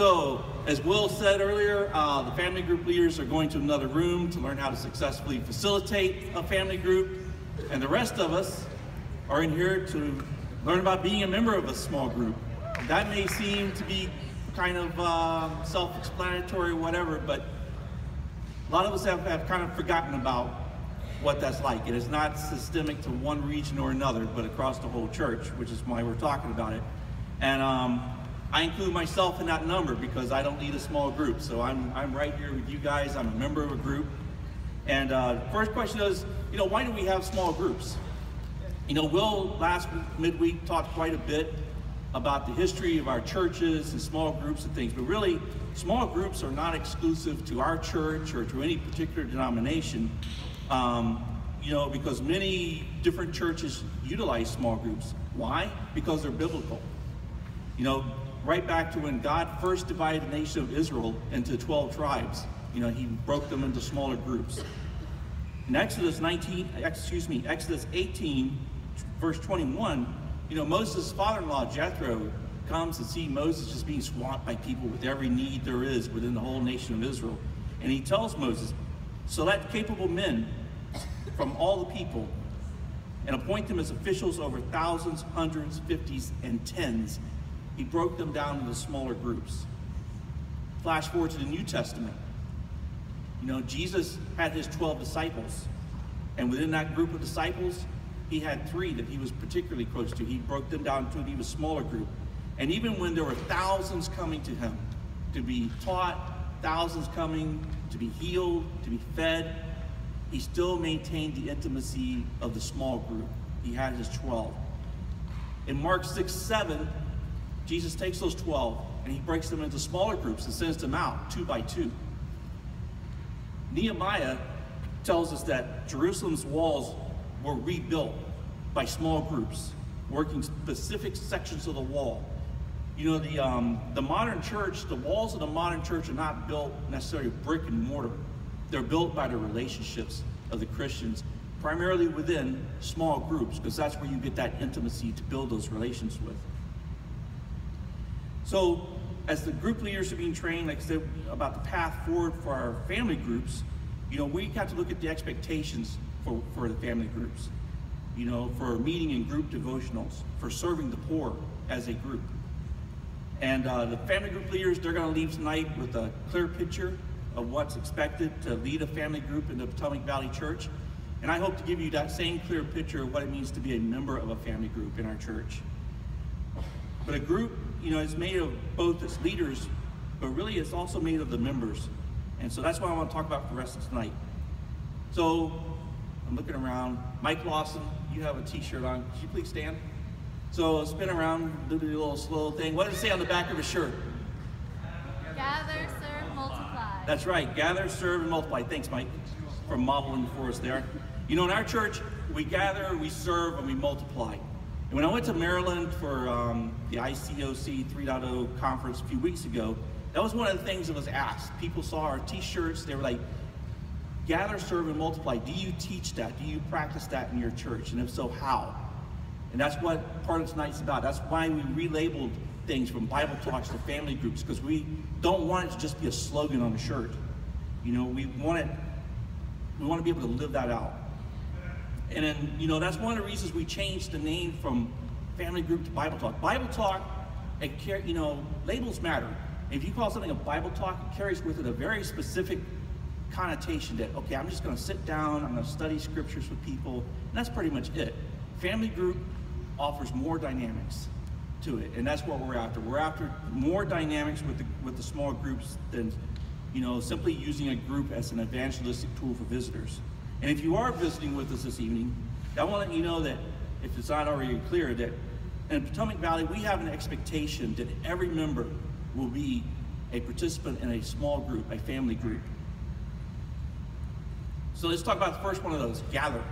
So, as Will said earlier, uh, the family group leaders are going to another room to learn how to successfully facilitate a family group. And the rest of us are in here to learn about being a member of a small group. That may seem to be kind of uh, self-explanatory or whatever, but a lot of us have, have kind of forgotten about what that's like. It is not systemic to one region or another, but across the whole church, which is why we're talking about it. And um, I include myself in that number because I don't lead a small group. So I'm, I'm right here with you guys. I'm a member of a group. And uh, first question is, you know, why do we have small groups? You know, Will last midweek talked quite a bit about the history of our churches and small groups and things, but really, small groups are not exclusive to our church or to any particular denomination. Um, you know, because many different churches utilize small groups. Why? Because they're biblical. You know, right back to when God first divided the nation of Israel into 12 tribes, you know, he broke them into smaller groups. In Exodus 19, excuse me, Exodus 18, verse 21, you know, Moses' father-in-law, Jethro, comes to see Moses just being swamped by people with every need there is within the whole nation of Israel. And he tells Moses, select capable men from all the people and appoint them as officials over thousands, hundreds, fifties, and tens. He broke them down into smaller groups. Flash forward to the New Testament. You know, Jesus had his 12 disciples, and within that group of disciples, he had three that he was particularly close to. He broke them down to an even smaller group. And even when there were thousands coming to him to be taught, thousands coming to be healed, to be fed, he still maintained the intimacy of the small group. He had his 12. In Mark 6, 7, Jesus takes those 12 and he breaks them into smaller groups and sends them out two by two. Nehemiah tells us that Jerusalem's walls were rebuilt by small groups working specific sections of the wall. You know, the, um, the modern church, the walls of the modern church are not built necessarily brick and mortar. They're built by the relationships of the Christians, primarily within small groups, because that's where you get that intimacy to build those relations with. So, as the group leaders are being trained, like I said, about the path forward for our family groups, you know, we have to look at the expectations for, for the family groups, you know, for meeting in group devotionals, for serving the poor as a group. And uh, the family group leaders, they're going to leave tonight with a clear picture of what's expected to lead a family group in the Potomac Valley Church. And I hope to give you that same clear picture of what it means to be a member of a family group in our church. But a group, you know, it's made of both its leaders, but really it's also made of the members. And so that's what I want to talk about for the rest of tonight. So I'm looking around. Mike Lawson, you have a t-shirt on. Could you please stand? So spin around, do the little slow thing. What does it say on the back of his shirt? Gather, serve, multiply. That's right. Gather, serve, and multiply. Thanks, Mike, for modeling for us there. You know, in our church, we gather, we serve, and we multiply. And when I went to Maryland for um, the ICOC 3.0 conference a few weeks ago, that was one of the things that was asked. People saw our t-shirts, they were like, gather, serve, and multiply. Do you teach that? Do you practice that in your church? And if so, how? And that's what part of tonight's about. That's why we relabeled things from Bible talks to family groups, because we don't want it to just be a slogan on a shirt. You know, we want it, we want to be able to live that out. And then, you know, that's one of the reasons we changed the name from family group to Bible talk. Bible talk, it, you know, labels matter. If you call something a Bible talk, it carries with it a very specific connotation that, okay, I'm just going to sit down, I'm going to study scriptures with people, and that's pretty much it. Family group offers more dynamics to it, and that's what we're after. We're after more dynamics with the, with the small groups than, you know, simply using a group as an evangelistic tool for visitors. And if you are visiting with us this evening, I want to let you know that, if it's not already clear, that in Potomac Valley, we have an expectation that every member will be a participant in a small group, a family group. So let's talk about the first one of those, gather.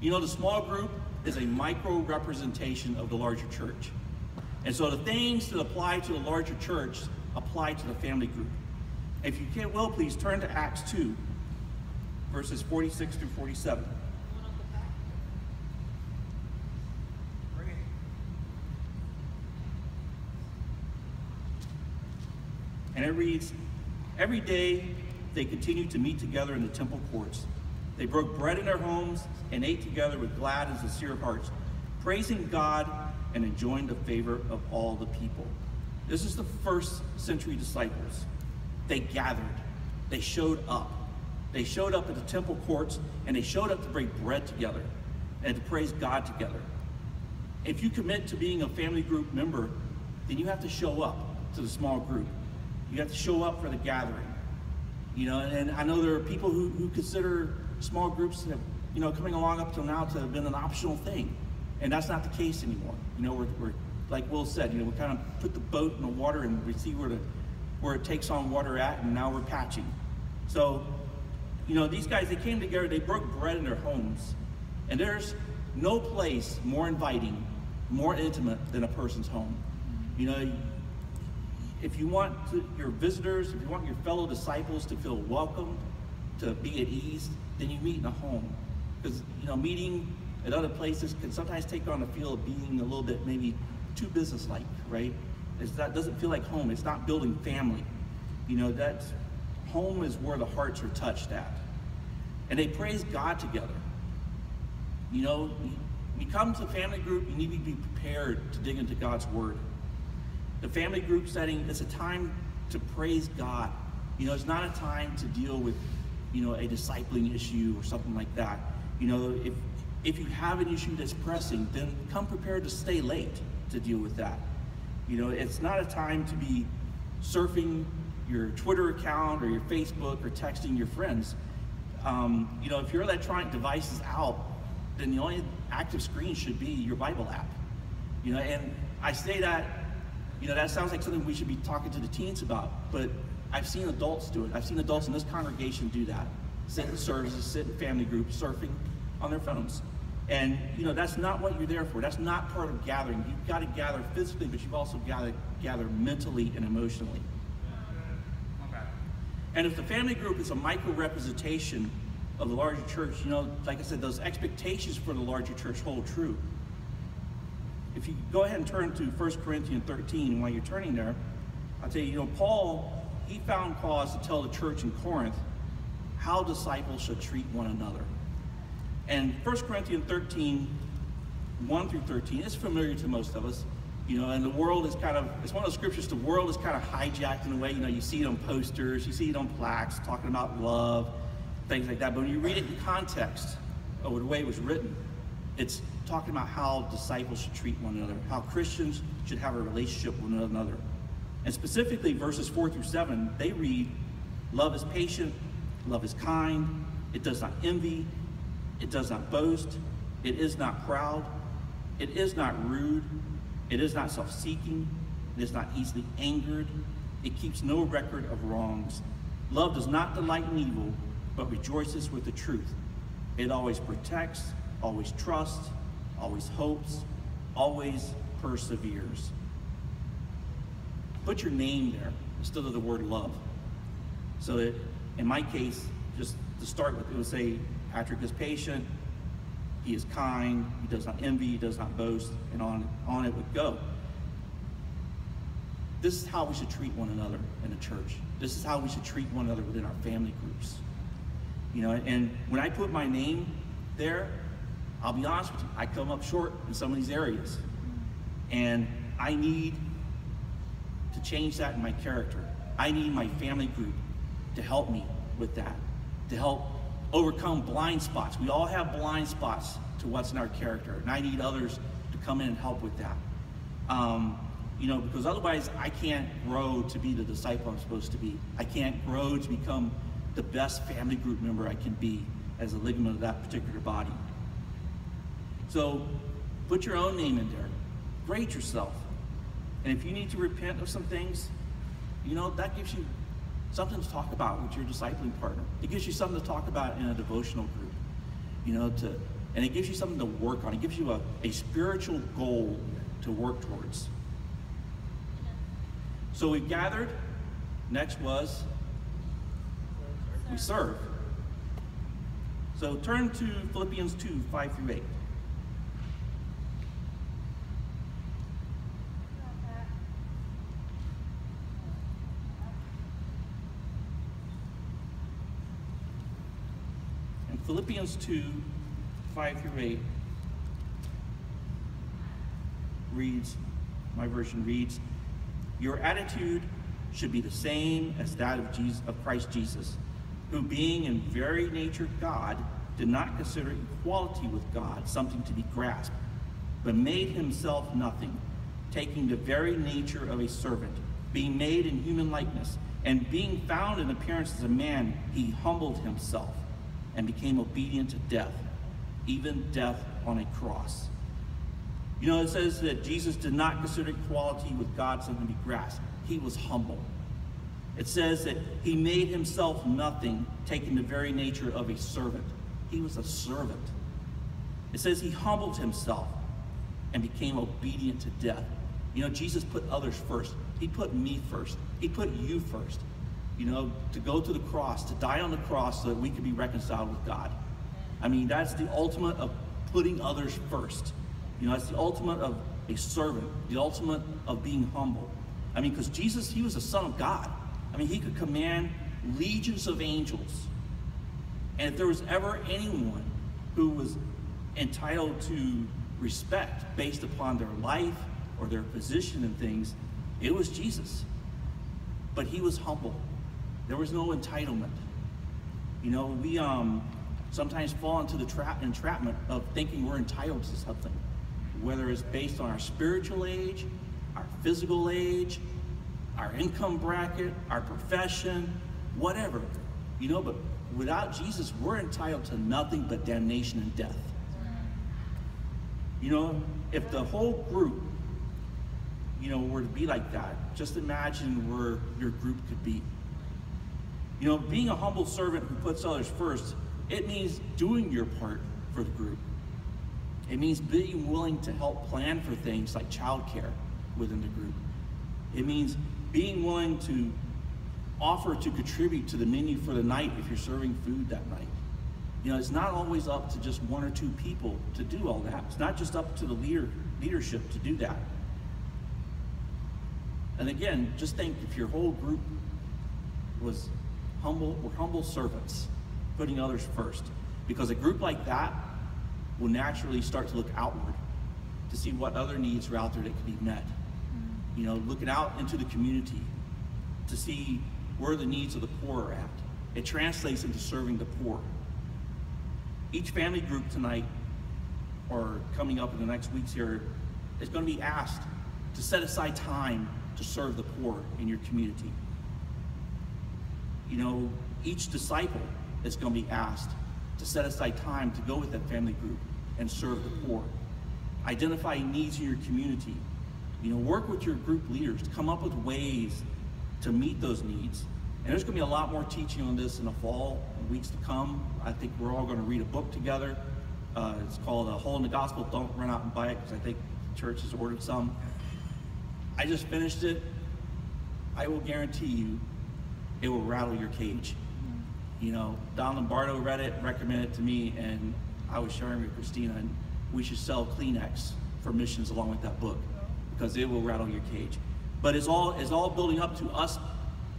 You know, the small group is a micro representation of the larger church. And so the things that apply to the larger church apply to the family group. If you can, will, please turn to Acts 2, verses 46 through 47. And it reads, Every day they continued to meet together in the temple courts. They broke bread in their homes and ate together with glad and sincere hearts, praising God and enjoying the favor of all the people. This is the first century disciples. They gathered, they showed up. They showed up at the temple courts and they showed up to break bread together and to praise God together. If you commit to being a family group member, then you have to show up to the small group. You have to show up for the gathering. You know, and I know there are people who, who consider small groups, have, you know, coming along up till now to have been an optional thing. And that's not the case anymore. You know, we're, we're like Will said, you know, we kind of put the boat in the water and we see where, the, where it takes on water at, and now we're patching. So, you know, these guys, they came together, they broke bread in their homes. And there's no place more inviting, more intimate than a person's home. You know, if you want to, your visitors, if you want your fellow disciples to feel welcome, to be at ease, then you meet in a home. Because, you know, meeting at other places can sometimes take on the feel of being a little bit maybe too businesslike, right? It's that doesn't feel like home. It's not building family. You know, that's home is where the hearts are touched at. And they praise God together. You know, when you come to family group, you need to be prepared to dig into God's word. The family group setting is a time to praise God. You know, it's not a time to deal with, you know, a discipling issue or something like that. You know, if if you have an issue that's pressing, then come prepared to stay late to deal with that. You know, it's not a time to be surfing your Twitter account or your Facebook or texting your friends. Um, you know, if your electronic device is out, then the only active screen should be your Bible app. You know, and I say that, you know, that sounds like something we should be talking to the teens about, but I've seen adults do it. I've seen adults in this congregation do that. Sit in services, sit in family groups, surfing on their phones. And you know, that's not what you're there for. That's not part of gathering. You've got to gather physically, but you've also got to gather mentally and emotionally. And if the family group is a micro representation of the larger church, you know, like I said, those expectations for the larger church hold true. If you go ahead and turn to 1 Corinthians 13, while you're turning there, I'll tell you, you know, Paul, he found cause to tell the church in Corinth how disciples should treat one another. And 1 Corinthians 13, 1 through 13, is familiar to most of us. You know, and the world is kind of, it's one of those scriptures, the world is kind of hijacked in a way, you know, you see it on posters, you see it on plaques talking about love, things like that. But when you read it in context of the way it was written, it's talking about how disciples should treat one another, how Christians should have a relationship with one another. And specifically, verses 4 through 7, they read, Love is patient, love is kind, it does not envy, it does not boast, it is not proud, it is not rude, it is not self seeking, it is not easily angered, it keeps no record of wrongs. Love does not delight in evil, but rejoices with the truth. It always protects, always trusts, always hopes, always perseveres. Put your name there instead of the word love. So that in my case, just to start with, it would say Patrick is patient, he is kind, he does not envy, he does not boast, and on, on it would go. This is how we should treat one another in the church. This is how we should treat one another within our family groups. You know, and when I put my name there, I'll be honest with you, I come up short in some of these areas. And I need to change that in my character. I need my family group to help me with that, to help overcome blind spots. We all have blind spots to what's in our character, and I need others to come in and help with that. Um, you know, because otherwise I can't grow to be the disciple I'm supposed to be. I can't grow to become the best family group member I can be as a ligament of that particular body. So put your own name in there. Grade yourself. And if you need to repent of some things, you know, that gives you something to talk about with your discipling partner. It gives you something to talk about in a devotional group. You know, to and it gives you something to work on. It gives you a, a spiritual goal to work towards. So we gathered. Next was we serve. So turn to Philippians 2, 5 through 8. Philippians 2 5 through 8 reads, my version reads, Your attitude should be the same as that of, Jesus, of Christ Jesus, who being in very nature God, did not consider equality with God something to be grasped, but made himself nothing, taking the very nature of a servant, being made in human likeness, and being found in appearance as a man, he humbled himself and became obedient to death, even death on a cross. You know, it says that Jesus did not consider equality with God something to be grasped. He was humble. It says that he made himself nothing, taking the very nature of a servant. He was a servant. It says he humbled himself and became obedient to death. You know, Jesus put others first. He put me first. He put you first. You know, to go to the cross, to die on the cross so that we could be reconciled with God. I mean, that's the ultimate of putting others first. You know, that's the ultimate of a servant, the ultimate of being humble. I mean, because Jesus, he was a son of God. I mean, he could command legions of angels. And if there was ever anyone who was entitled to respect based upon their life or their position and things, it was Jesus. But he was humble. There was no entitlement. You know, we um, sometimes fall into the trap entrapment of thinking we're entitled to something, whether it's based on our spiritual age, our physical age, our income bracket, our profession, whatever. You know, but without Jesus, we're entitled to nothing but damnation and death. You know, if the whole group, you know, were to be like that, just imagine where your group could be. You know, being a humble servant who puts others first, it means doing your part for the group. It means being willing to help plan for things like childcare within the group. It means being willing to offer to contribute to the menu for the night if you're serving food that night. You know, it's not always up to just one or two people to do all that. It's not just up to the leader leadership to do that. And again, just think if your whole group was humble, were humble servants, putting others first. Because a group like that will naturally start to look outward to see what other needs are out there that can be met. Mm-hmm. You know, looking out into the community to see where the needs of the poor are at. It translates into serving the poor. Each family group tonight, or coming up in the next weeks here, is going to be asked to set aside time to serve the poor in your community. You know, each disciple is going to be asked to set aside time to go with that family group and serve the poor. Identify needs in your community. You know, work with your group leaders to come up with ways to meet those needs. And there's going to be a lot more teaching on this in the fall and weeks to come. I think we're all going to read a book together. Uh, it's called A Hole in the Gospel. Don't run out and buy it because I think the church has ordered some. I just finished it. I will guarantee you it will rattle your cage. You know, Don Lombardo read it, recommended it to me, and I was sharing with Christina, and we should sell Kleenex for missions along with that book because it will rattle your cage. But it's all, it's all building up to us,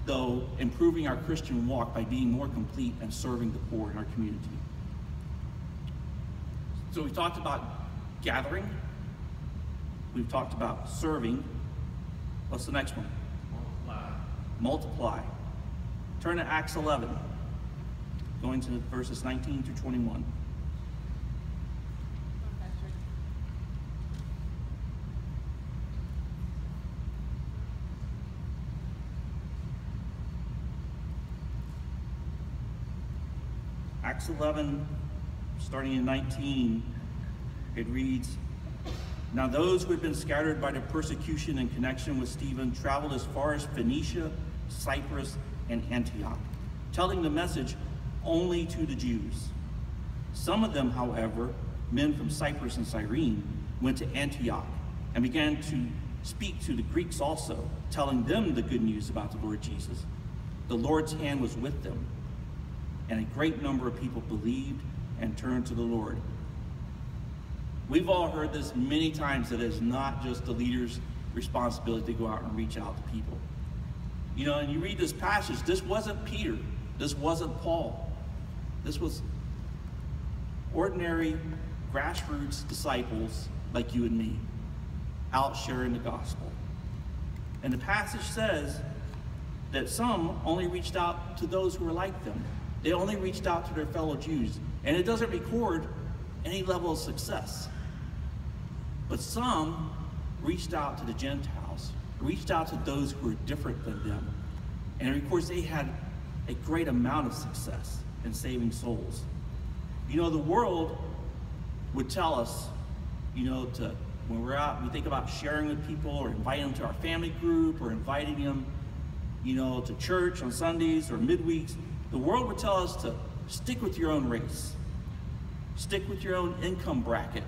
though, improving our Christian walk by being more complete and serving the poor in our community. So we talked about gathering. We've talked about serving. What's the next one? Multiply. Multiply. Turn to Acts 11, going to verses 19 through 21. Acts 11, starting in 19, it reads, Now those who had been scattered by the persecution in connection with Stephen traveled as far as Phoenicia, Cyprus, and Antioch, telling the message only to the Jews. Some of them, however, men from Cyprus and Cyrene, went to Antioch and began to speak to the Greeks also, telling them the good news about the Lord Jesus. The Lord's hand was with them and a great number of people believed and turned to the Lord. We've all heard this many times that it's not just the leader's responsibility to go out and reach out to people. You know, and you read this passage, this wasn't Peter, this wasn't Paul. This was ordinary grassroots disciples like you and me out sharing the gospel. And the passage says that some only reached out to those who were like them. They only reached out to their fellow Jews. And it doesn't record any level of success. But some reached out to the Gentiles, reached out to those who were different than them. And of course, they had a great amount of success in saving souls. You know, the world would tell us, you know, to when we're out, we think about sharing with people or inviting them to our family group or inviting them, you know, to church on Sundays or midweeks. The world would tell us to stick with your own race, stick with your own income bracket,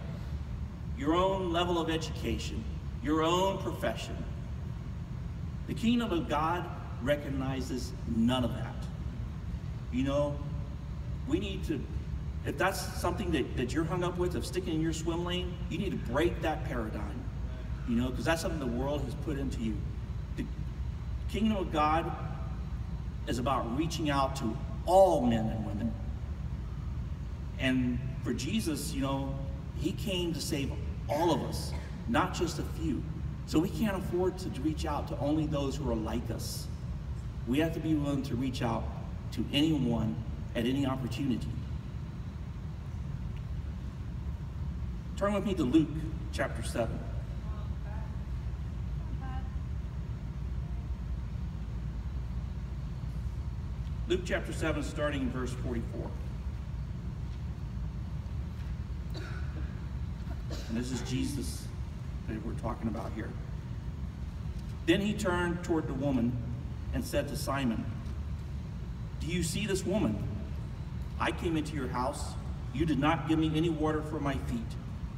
your own level of education, your own profession. The kingdom of God recognizes none of that. You know, we need to, if that's something that, that you're hung up with, of sticking in your swim lane, you need to break that paradigm. You know, because that's something the world has put into you. The kingdom of God is about reaching out to all men and women. And for Jesus, you know, he came to save all of us, not just a few. So we can't afford to reach out to only those who are like us. We have to be willing to reach out to anyone at any opportunity. Turn with me to Luke chapter 7. Luke chapter 7, starting in verse 44. And this is Jesus that we're talking about here. Then he turned toward the woman and said to Simon, Do you see this woman? I came into your house. You did not give me any water for my feet,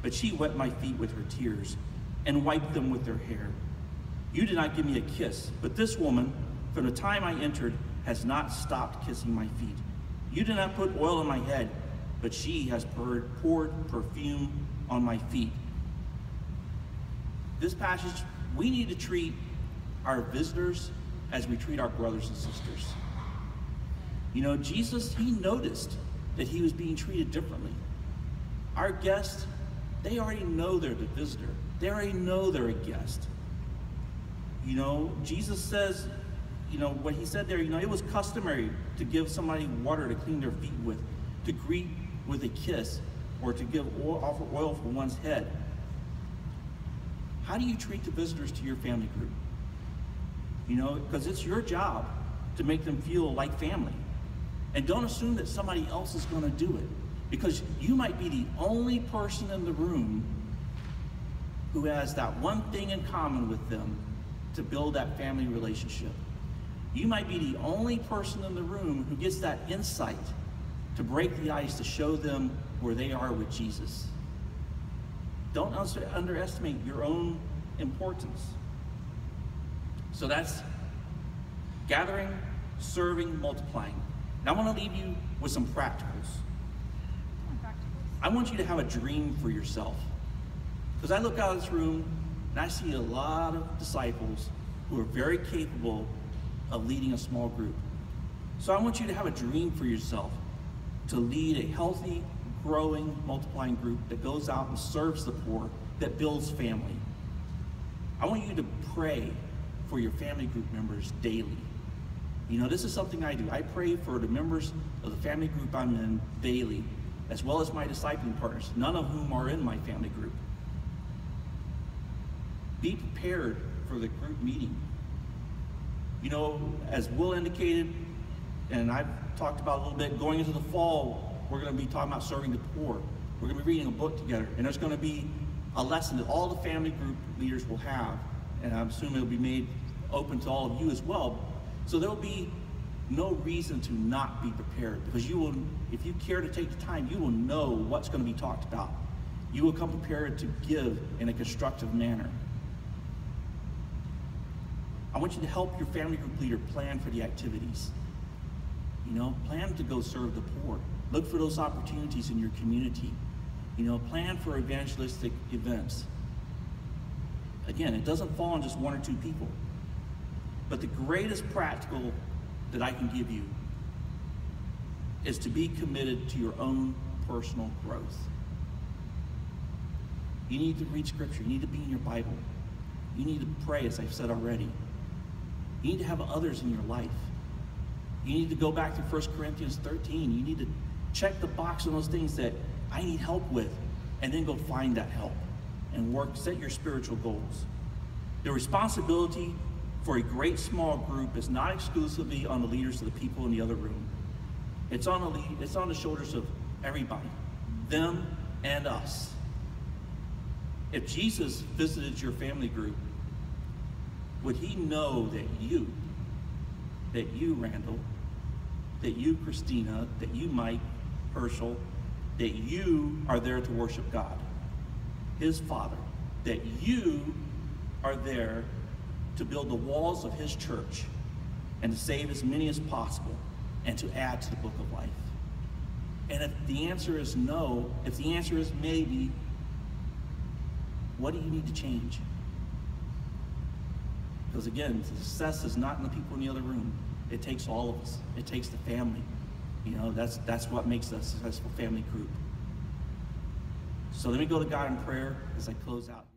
but she wet my feet with her tears and wiped them with her hair. You did not give me a kiss, but this woman, from the time I entered, has not stopped kissing my feet. You did not put oil on my head, but she has poured, poured perfume on my feet. This passage, we need to treat our visitors as we treat our brothers and sisters. You know, Jesus, he noticed that he was being treated differently. Our guests, they already know they're the visitor. They already know they're a guest. You know, Jesus says you know, what he said there, you know, it was customary to give somebody water to clean their feet with, to greet with a kiss, or to give oil, offer oil for one's head. How do you treat the visitors to your family group? You know, because it's your job to make them feel like family. And don't assume that somebody else is going to do it, because you might be the only person in the room who has that one thing in common with them to build that family relationship. You might be the only person in the room who gets that insight to break the ice to show them where they are with Jesus. Don't underestimate your own importance. So that's gathering, serving, multiplying. Now I want to leave you with some practicals. I want you to have a dream for yourself. Because I look out of this room and I see a lot of disciples who are very capable of leading a small group. So I want you to have a dream for yourself to lead a healthy, growing, multiplying group that goes out and serves the poor, that builds family. I want you to pray for your family group members daily. You know, this is something I do. I pray for the members of the family group I'm in daily, as well as my discipling partners, none of whom are in my family group. Be prepared for the group meeting. You know, as Will indicated, and I've talked about a little bit, going into the fall, we're going to be talking about serving the poor. We're going to be reading a book together, and there's going to be a lesson that all the family group leaders will have, and I'm assuming it'll be made open to all of you as well. So there will be no reason to not be prepared because you will, if you care to take the time, you will know what's going to be talked about. You will come prepared to give in a constructive manner. I want you to help your family group leader plan for the activities. You know, plan to go serve the poor. Look for those opportunities in your community. You know, plan for evangelistic events. Again, it doesn't fall on just one or two people. But the greatest practical that I can give you is to be committed to your own personal growth. You need to read scripture. You need to be in your Bible. You need to pray, as I've said already. You need to have others in your life. You need to go back to 1 Corinthians 13. You need to check the box on those things that I need help with, and then go find that help and work, set your spiritual goals. The responsibility for a great small group is not exclusively on the leaders of the people in the other room. It's on the lead, it's on the shoulders of everybody, them and us. If Jesus visited your family group, would he know that you, that you, Randall, that you, Christina, that you, Mike, Herschel, that you are there to worship God, his Father, that you are there to build the walls of his church and to save as many as possible and to add to the book of life? And if the answer is no, if the answer is maybe, what do you need to change? Because again, success is not in the people in the other room. It takes all of us. It takes the family. You know, that's that's what makes a successful family group. So let me go to God in prayer as I close out.